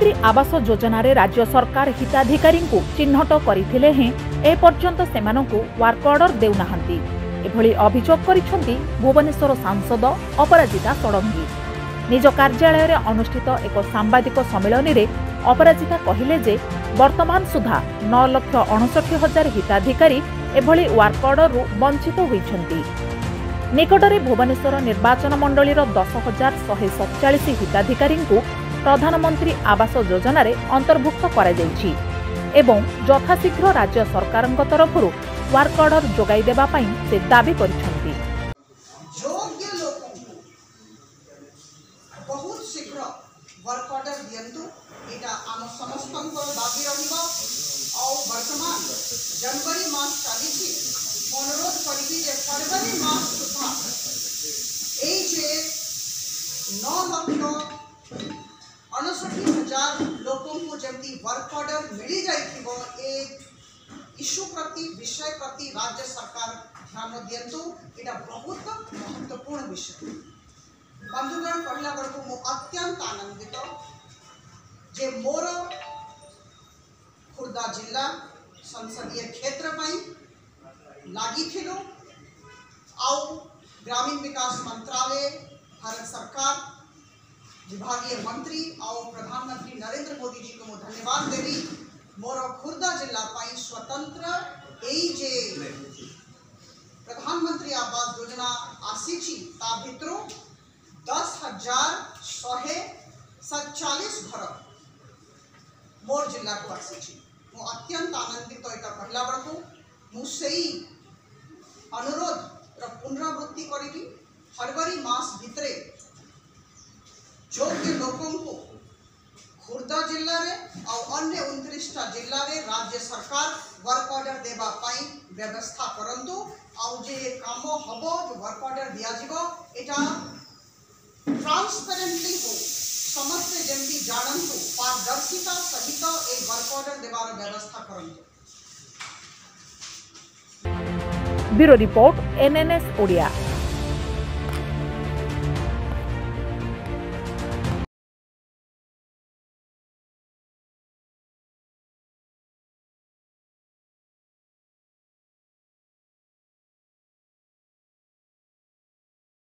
ପ୍ରଧାନମନ୍ତ୍ରୀ ଆବାସ ଯୋଜନାରେ ରାଜ୍ୟ ସରକାର ହିତାଧିକାରୀଙ୍କୁ ଚିହ୍ନଟ କରିଥିଲେ ହେଁ ଏପର୍ଯ୍ୟନ୍ତ ସେମାନଙ୍କୁ ୱାର୍କ ଅର୍ଡର ଦେଉନାହାନ୍ତି ଏଭଳି ଅଭିଯୋଗ କରିଛନ୍ତି ଭୁବନେଶ୍ୱର ସାଂସଦ ଅପରାଜିତା ଷଡ଼ଙ୍ଗୀ ନିଜ କାର୍ଯ୍ୟାଳୟରେ ଅନୁଷ୍ଠିତ ଏକ ସାମ୍ବାଦିକ ସମ୍ମିଳନୀରେ ଅପରାଜିତା କହିଲେ ଯେ ବର୍ତ୍ତମାନ ସୁଦ୍ଧା ନଅ ଲକ୍ଷ ଅଣଷଠି ହଜାର ହିତାଧିକାରୀ ଏଭଳି ୱାର୍କ ଅର୍ଡରରୁ ବଞ୍ଚିତ ହୋଇଛନ୍ତି ନିକଟରେ ଭୁବନେଶ୍ୱର ନିର୍ବାଚନ ମଣ୍ଡଳୀର ଦଶ ହଜାର ଶହେ ସତଚାଳିଶ ହିତାଧିକାରୀଙ୍କୁ ପ୍ରଧାନମନ୍ତ୍ରୀ ଆବାସ ଯୋଜନାରେ ଅନ୍ତର୍ଭୁକ୍ତ କରାଯାଇଛି ଏବଂ ଯଥାଶୀଘ୍ର ରାଜ୍ୟ ସରକାରଙ୍କ ତରଫରୁ ୱାର୍କ ଅର୍ଡର ଯୋଗାଇ ଦେବା ପାଇଁ ସେ ଦାବି କରିଛନ୍ତି ବହୁତ ଶୀଘ୍ର ୱାର୍କ ଅର୍ଡର ଦିଅନ୍ତୁ ଏଇଟା ଆମ ସମସ୍ତଙ୍କର ଦାବି ରହିବ ଆଉ ବର୍ତ୍ତମାନ ଜାନୁଆରୀ ମାସ ଚାଲିଛି ମୁଁ ଅନୁରୋଧ କରିବି ଯେ ଫେବୃଆରୀ ମାସ ସୁଦ୍ଧା ଏଇ ଯେ ନଅ ଲକ୍ଷ अड़सठ हजार लोगों को जमी वर्क अर्डर मिल जाए इश्यू प्रति विषय प्रति राज्य सरकार ध्यान दिंतु तो यहाँ बहुत महत्वपूर्ण विषय बंधुगण पढ़ला बेल मु अत्यंत आनंदित जे मोर खोर्धा जिला संसदीय क्षेत्र लगी ग्रामीण विकास मंत्रालय भारत सरकार विभागीय मंत्री और प्रधानमंत्री नरेंद्र मोदी जी को धन्यवाद देवी मोर खुर्दा जिला स्वतंत्र जे प्रधानमंत्री आवास योजना आसी भितर दस हजार शहे सतचालीस घर मोर जिला को आसी अत्यंत आनंदित तो यहाँ कहला बेलू मुई अनुरोध पुनरावृत्ति करी फरवरी मास भ રાજ્ય લોકોને ખુર્દા જિલ્લારે આવ અન્ય 29ટા જિલ્લારે રાજ્ય સરકાર વર્ક ઓર્ડર દેવા પાઈ વ્યવસ્થા કરંતુ આવ જે કામ હબ જો વર્ક ઓર્ડર દિયાଯିବ એટા ટ્રાન્સપેરેન્ટલી હો સમસ્તે જેમતી જાણંતુ પારદર્શિતા સહિત એ વર્ક ઓર્ડર દેવાર વ્યવસ્થા કરંતુ બ્યુરો રિપોર્ટ એનએનએસ ઓડિયા